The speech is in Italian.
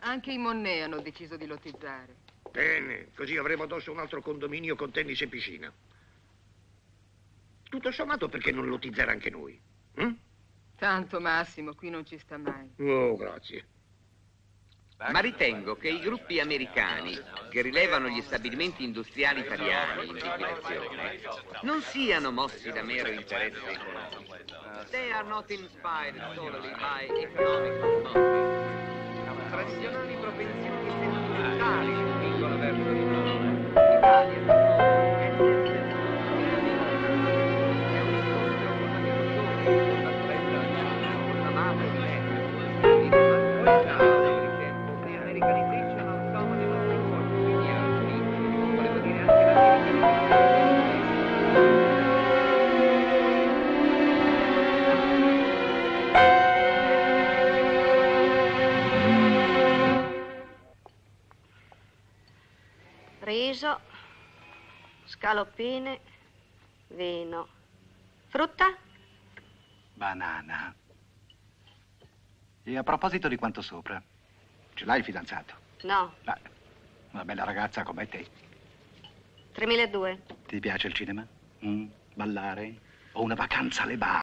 Anche i Monnet hanno deciso di lottizzare. Bene, così avremo addosso un altro condominio con tennis e piscina. Tutto sommato perché non lottizzare anche noi? hm? Tanto Massimo, qui non ci sta mai. Oh, grazie. Ma ritengo che i gruppi americani che rilevano gli stabilimenti industriali italiani in liquidazione non siano mossi da mero interesse economico. They are not inspired solely by economic motives. Riso, scaloppine, vino. Frutta? Banana. E a proposito di quanto sopra, ce l'hai il fidanzato? No, Beh, una bella ragazza come te. 3.200. Ti piace il cinema? Mm? Ballare? O una vacanza alle bar?